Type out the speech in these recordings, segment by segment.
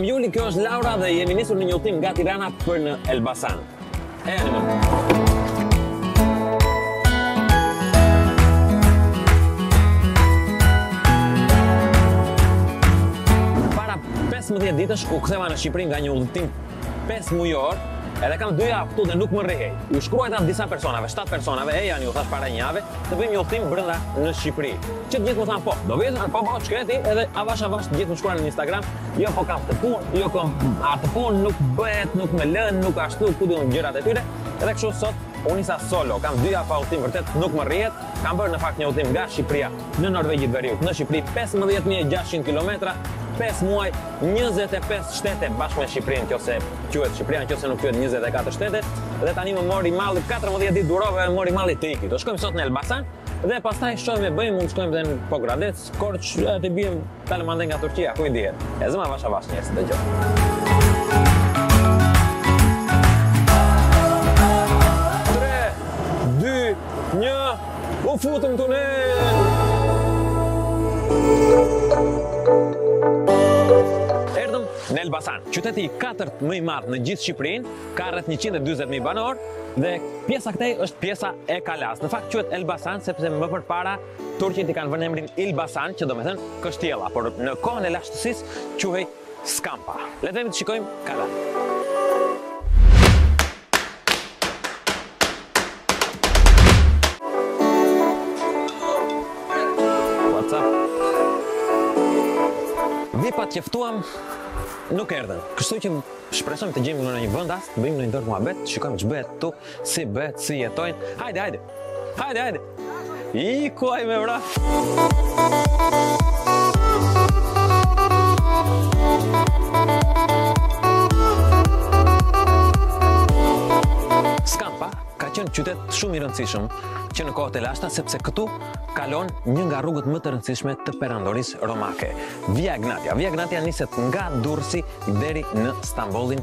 Juli, kjo është Laura dhe jemi nisur në një udhëtim nga Tirana për në Elbasan. Para 15 ditësh u ktheva në Shqipëri nga një udhëtim pesë mujor, edhe kam dy javë këtu dhe nuk më rrihet. U shkruajta disa personave, shtatë personave, ejani ju thashë para një jave, të bëjmë një udhëtim brenda në Shqipëri. Që të gjithë më thanë po, do vjen po po, i shkreti edhe avash avash të gjithë më shkruan në Instagram, jo po kam këtë punë, jo kam atë punë, nuk bëhet, nuk më lën, nuk ashtu, ku do gjërat e tyre. Edhe kështu sot u nisa solo, kam dy javë pa udhëtim vërtet, nuk më rrihet. Kam bërë në fakt një udhëtim nga Shqipëria në Norvegji të Veriut, në Shqipëri 15600 kilometra, 5 muaj njëzet e pesë shtete bashkë me Shqipërinë nëse quhet Shqipëria nëse nuk quhet njëzet e katër shtete dhe tani më mori malli katërmbëdhjetë ditë durove më mori malli të iki do shkojmë sot në Elbasan dhe pastaj shohim e bëjmë mund të shkojmë dhe në Pogradec Korçë t'i biem të dalim andej nga Turqia ku i dihet e zëmë avash avash njerëz dëgjoj U futëm tunel, erdhëm në Elbasan. Qyteti i katërt më i madh në gjithë Shqipërinë, ka rreth 140.000 banorë dhe pjesa këtej është pjesa e kalasë. Në fakt quhet Elbasan sepse më përpara turqit i kanë vënë emrin Ilbasan, që domethënë kështjella, por në kohën e lashtësisë quhej Skampa. Le të vemi të shikojmë kalanë. Vipat që ftuam nuk erdhën. Kështu që shpresojmë të gjejmë ndonjë vendas, bëjmë një dorë muhabet, shikojmë ç'bëhet këtu, si bëhet, si jetojnë. Hajde, hajde. Hajde, hajde. Ik hajde me vrap. Skampa ka qenë qytet shumë i rëndësishëm që në kohët e lashta sepse këtu kalon një nga rrugët më të rëndësishme të perandorisë romake, Via Egnatia. Via Egnatia niset nga Durrësi deri në Stambollin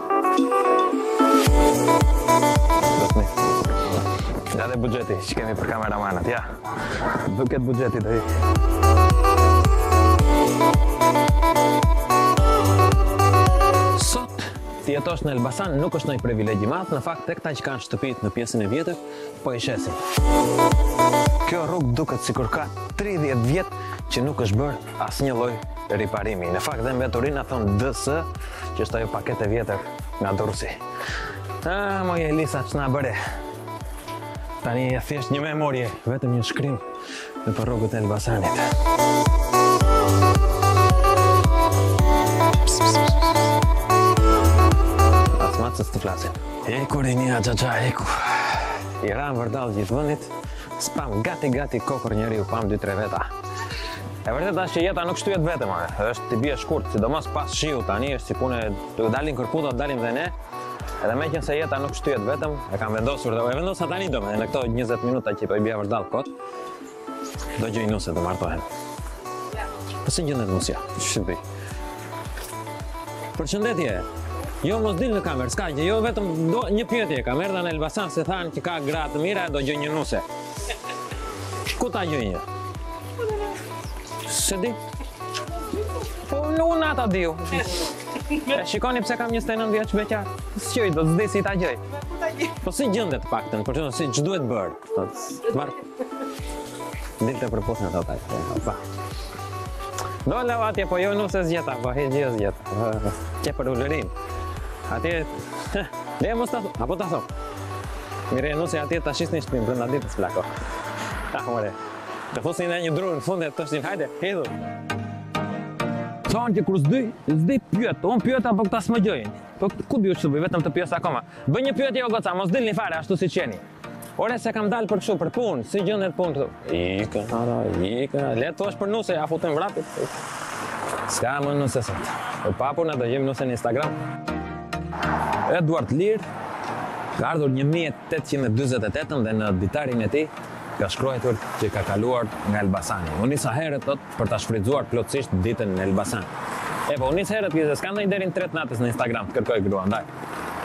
Ja dhe buxheti që kemi për kameramanët, ja duket buxheti dhe i. Sot, të jetosh në Elbasan nuk është ndonjë privilegj i madh, në fakt, tek këta që kanë shtëpitë në pjesën e vjetër, Po i shesim. Kjo rrugë duket sikur ka 30 vjet që nuk është bërë asnjë lloj riparimi. Në fakt dhe mbeturinat thonë DS, që është ajo paketë e vjetër nga Durrësi. A, moj Elisa, ç'na bëre? Tani e thjesht një memorie, vetëm një shkrim. nëpër rrugët e Elbasanit. As macet s'të flasin. E ku rinia, xhaxha, iku. I ramë vërdallë gjithë vendit, s'pamë gati gati kokërr njeriu, pamë 2-3 veta. E vërteta është që jeta nuk shtyhet vetëm, është t'i bie shkurt, sidomos pas shiu tani është si punë, tu dalin kërpudhat, dalin dhe ne. Edhe meqenëse jeta nuk shtyhet vetëm, e kam vendosur dhe e vendosa tani do me, në këto 20 minuta që po i bie vërdallë kot, do gjej nuse të martohem. Po si gjendet nusja, shqypi. Përshëndetje, jo mos dil në kamerë, s'ka gjë, jo vetëm do një pyetje, kam ardhur në Elbasan se thanë që ka gra të mira, do gjej një nuse. Ku ta gjej një? S'e di? Po dhe unë atë dua. E shikoni pse jam 29 vjeç beqar. S'qoj, dot, s'di si ta gjej. Po si gjendet të pakten, për qënë, si, ç'duhet bërë. Po, të marë... Dilë të përpusën e të taj. Pa. Do në atje, po jo nuse s'gjeta, po hiç gjë s'gjeta. Kje për ullërin. Atje... Dhe mos të thonë, apo të thonë. Mirë, nuse atje të ashisë një shpinë, brenda ditës plako. Ta, more. Të fusnin në një dru në fund e të thoshin hajde, hidhu. Thonë që kur s'di, s'di pyet, unë pyeta po këta s'më gjejnë. Po ku di ç'të bëj vetëm të pyes akoma. Bëj një pyetje o goca, mos dilni fare ashtu siç jeni. Ore se kam dalë për kështu për punë, si gjendet punë këtu. Ikën, ore, ikën, le të thuash për nuse, ja futen vrapit. S'ka më nuse sot. Prapë unë do gjej nuse në Instagram. Edward Lir, ka ardhur një mjet tetëqind e dyzet e tetën dhe në ditarin e tij ka shkruajtur që ka kaluar nga Elbasani. U nisa herët, thotë, për ta shfrytëzuar plotësisht ditën në Elbasan. Epo, u nis herët se s'ka ndenjur deri në tre të natës në Instagram të kërkojë grua, ndaj.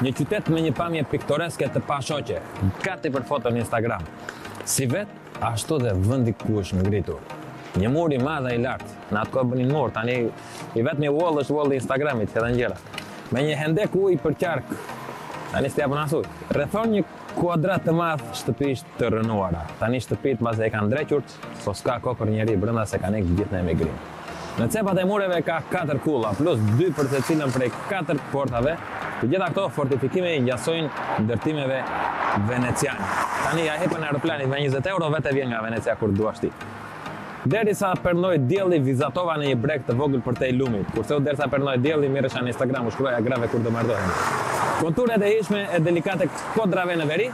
Një qytet me një pamje piktoreske të pashoqe. Gati për foto në Instagram. Si vetë. Ashtu dhe vëndi ku është ngritur. Një mur i madh i lartë. Në atë kohë bënin mur, tani i vetmi wall është wall i Instagramit, këta gjëra. Me një hendek ujë përqark. Tani s'të japin as ujë. Rrethon një kuadrat të madh shtëpish të rrënuara. Tani shtëpitë mbase e kanë ndrequr, po s'ka kokërr njeri brenda se kanë ikë gjithë në emigrim. Në cepat e mureve ka katër kulla, plus dy për secilën prej katër portave, të gjitha këto fortifikime i ngjasojnë ndërtimeve veneciane. Tani ja hepën aeroplanit me 20 euro vetë vjen nga Venecia kur duash ti. Derisa perndoi dielli vizatova në një breg të vogël përtej lumit. Kurse u derisa perndoi dielli mirresha në Instagram u shkruaja grave kur do martohen. Konturet e hijshme e delikate të kodrave në veri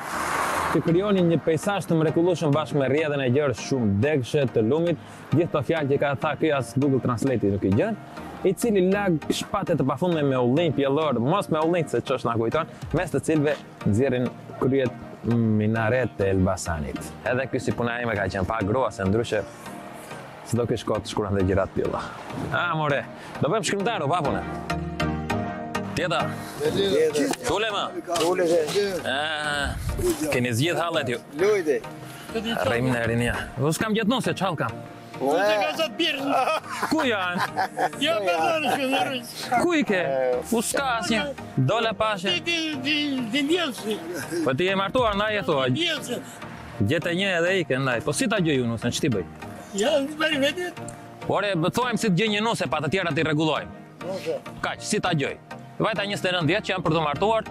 të krijonin një pejsazh të mrekullueshëm bashkë me rrjedhën e gjerë shumëdegëshe të lumit Gjithë këto fjalë që ka thënë ky as Google Translate nuk i gjen, i cili lag shpatet e pafundme me ullinj pjellorë, mos me ullinj se ç'është, na kujton, mes të cilëve nxjerrin kryet minaret të Elbasanit. Edhe ky si puna ime ka qenë pa grua se ndryshe s'do kishte kohë të shkruante gjërat pjellore. Ah, more, do bëhem shkrimtar, o papunë. Tjeta. Tule, ma. Tule, dhe. Ah, keni zgjidh hallet ju. Lujde. Rrimë ne rinia. Po s'kam gjetë nuse, ça hall kam. Ku të ka zot birë? Ku janë? Jo, me dhërë që në rrës. Ku i ke? U s'kam asnjë? Dole pashe. Ti, ti, ti, ti, Po ti je martuar, ndaj e thua. Ti, Gjete një edhe ike, ndaj. Po si ta gjej unë nuse, ç'ti bëj? Ja, në bëri vetit. Por më thoni si të gjej një nuse, pa të tjerat i rregullojmë. Nuse. Kaq, si ta gjej. Vajta 29 vjeç, jam për të martuar,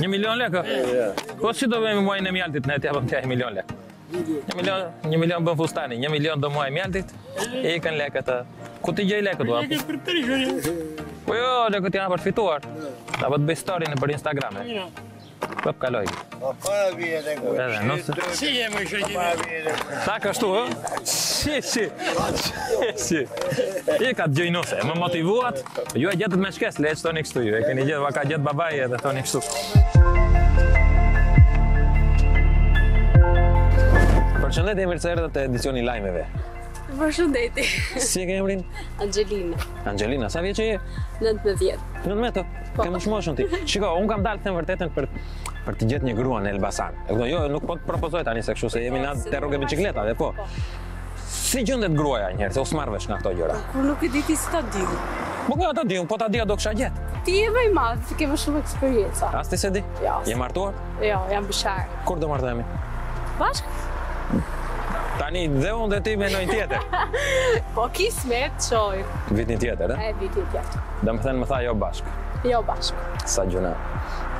Një milion lekë? Po si do bëjmë muajin e mjaltit ne t'i japim një milion lekë? Një milion, një milion bën fustani, një milion do muaji mjaltit, e ikën lekët të... Ku t'i gjej lekët, duha? Lekët për të rishën, Po jo, lekët janë për të fituar. Dua për të bërë story nëpër Instagram, e? Po për kaloj. Po për e bje dhe ku. Edhe, nuse... Si e më shë gjithë? Ta ka ashtu, e? Si, si. Si, si. Ika të gjej nuse, më motivuat? Ju e gjetët me shkes, le që thoni kështu ju, e keni gjetë, va ka gjetë babaj edhe thoni kështu. Përshëndetje mirë se erdhët te edicioni i lajmeve. Përshëndetje. Si e ke emrin? Angelina. Angelina, sa vjeç je? 19. 19. Po. Ke moshën ti. Shiko, unë kam dalë të them të vërtetën për për të gjetë një grua në Elbasan. Do jo, nuk po të propozoj tani se kështu se jemi në rrugë biçikletash, dhe po. po. Si gjendet gruaja njëherë, se u s'marr vesh nga këto gjëra? Kur nuk e di ti si ta di. Po nga ta di, unë po ta dija do kisha gjetë. Ti je më i madh, ti ke më shumë eksperienca. As ti se di? Jo. Je martuar? Jo, jam beqar. Kur do martohemi? Bashkë? Tani dhe unë dhe ti me ndonjë tjetër. po kismet, qoj. Vitin tjetër, e? E, vitin tjetër. Domethënë më tha jo bashkë. Jo bashkë. Sa gjynah.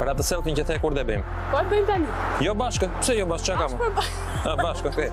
Për atë selfin që the kur do e bëjmë? Po e bëjmë tani. Jo bashkë, pse jo bashkë, ç'kam? Bashkë, bashkë, okej.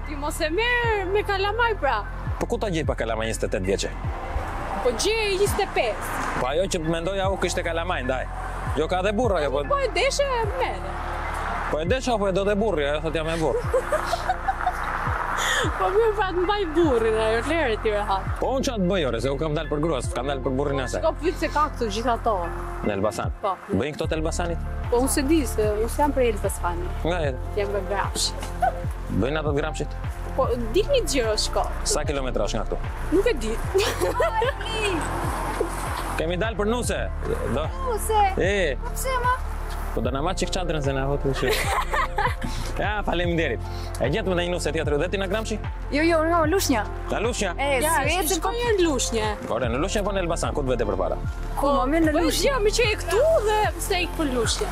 Ti mos e merr me kalamaj pra. Po ku ta gjej pa kalamaj njëzet e tetë vjeçe? Po gjej njëzet e pesë. Po ajo që mendoja u kishte kalamaj ndaj. Jo ka dhe burrë ajo po. Po e deshe e merr. Po e desha po e do dhe burri, ajo thotë jam me burrë. Po mirë pra të mbaj burrin, ajo lere ti rehat. Po unë qatë bëj ore, se unë kam dalë për grua s'kam dalë për burrin e saj. Shko pyt se ka këtu gjitha to. Në Elbasan? Po. Bëjnë këto të Elbasanit? Po unë se di, se unë s'jam prej Elbasanit. Nga je ti? Jam nga Gramshi. Bëjnë ato Gramshit? Po, dil një xhiro shko. Sa kilometra është nga këtu? Nuk e di. Kemi dalë për nuse. Do. Nuse. E. Po pse ma? Po do na mbash çik çadrën se na hotu çu. Ja, faleminderit. E gjetëm dhe një nuse tjetër dhe ti nga Gramshi? Jo, jo, jo, Lushnja. Nga Lushnja? E, ja, si e të po në Lushnje. Po ore, në Lushnje apo në Elbasan, ku të vete përpara? Ku, më mirë në Lushnje. Po, jo, meqë je këtu dhe pse ik për Lushnje.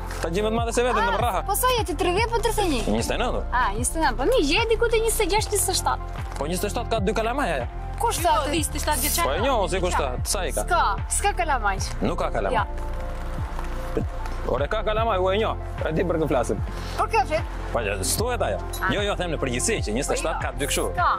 Ta gjejmë më të madhe se veten më rrah. Po sa je ti 30 apo 31? 29. Ah, 29. Po mirë gjeje diku te 26 27. Po 27 ka dy kalamaj. Kush ta tha, ti? 27 vjeçar. Po e njeh, kush ta tha? Sa i ka? S'ka, s'ka kalamaj. Nuk ka kalamaj. Ja. Ore ka kalamaj, u e njoh. E di për kë flasim. Për kë flet? Po ja, s'thuhet ajo. Ah. Jo, jo, them në përgjithësi që 27 po jo. ka dy kështu. S'ka.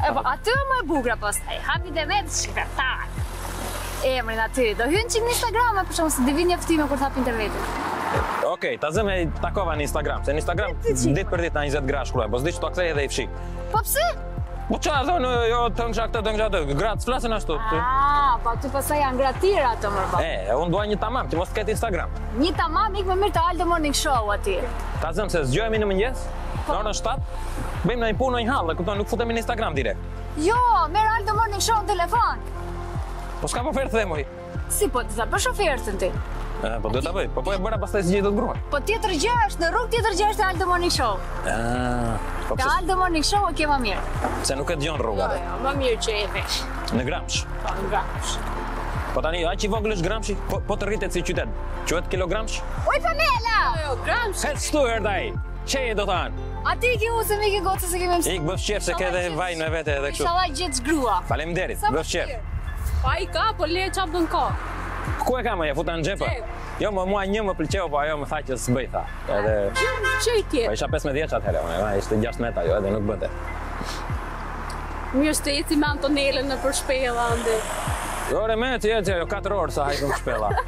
E po, aty e më e bukra pastaj, hape internetin shqiptar. E mirë aty, do hyn çik në Instagram, po shumë se di vijnë njoftime kur t'hap internetin. Okej, ta zëmë se takova në Instagram, se në Instagram ditë për ditë nja 20 gra shkruaj, po s'di ç'tua kthej edhe i fshi. Po pse? Po ça thonë, jo, të hëngsha këtë, të hëngsha atë, gratë, s'flasin ashtu. Aaaa, pa ty përsa janë gra të mira. E, e unë dua një tamam, që mos të ketë Instagram. Një tamam, ik më mirë te Aldo Morning Show ti. Ta zëmë se zgjohemi në mëngjes? Në orën 7, bëjmë ndonjë punë ndonjë hall, kupton nuk futemi në Instagram direkt. Jo, merre Aldo Morning Show në telefon. Po s'ka ofertë dhe moj? Si po, ta bësh ofertën ti. Po do ta bëj. Po po e bëra pastaj s'gjej dot gruan. Po tjetër gjë është në rrugë, tjetër gjë është Aldo Morning Show. Ah. Po pse? Aldo Morning Show e ke më mirë. Pse nuk e dëgjon rruga atë? Jo, jo, më mirë që e ke. Në Gramsh. Po në Gramsh. Po tani aq i vogël është Gramshi? Po po të rritet si qytet. Quhet kilogramsh? Oj Pamela! Jo, Gramsh. Het's to her dai. Ça do të thotë? A ti ke usë me ke gocë se kemi mësuar. Ik bëfsh qejf se ke dhe vajzë me vete edhe kështu. Inshallah gjetsh grua. Faleminderit. Bëfsh qejf. Pa i ka, po lekë a bën ka. Ku e kam ja futa në xhep? Jo, mua një më pëlqeu, po ajo më tha që s'bën tha. Edhe çej ti. Po isha 15 vjeç atëherë, më tha ishte 6 metra ajo, edhe nuk bënte. Mirë se eci me Antonelën nëpër shpella andej. Ore me, ti e jo, 4 orë sa vajtëm në shpella.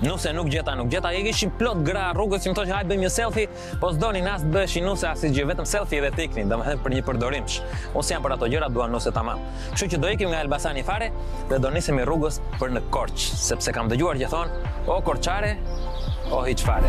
Nuse nuk gjeta, nuk gjeta, kishim plot gra rrugës që më thoshin hajt bëjmë një selfie, po s'donin as të bëheshin nuse asgjë, vetëm selfie dhe të iknin, domethënë për njëpërdorimsh. Unë s'jam për ato gjëra, dua nuse tamam. Kështu që do ikim nga Elbasani fare dhe do nisemi rrugës për në Korçë, sepse kam dëgjuar që thonë, o korçare, o hiç fare.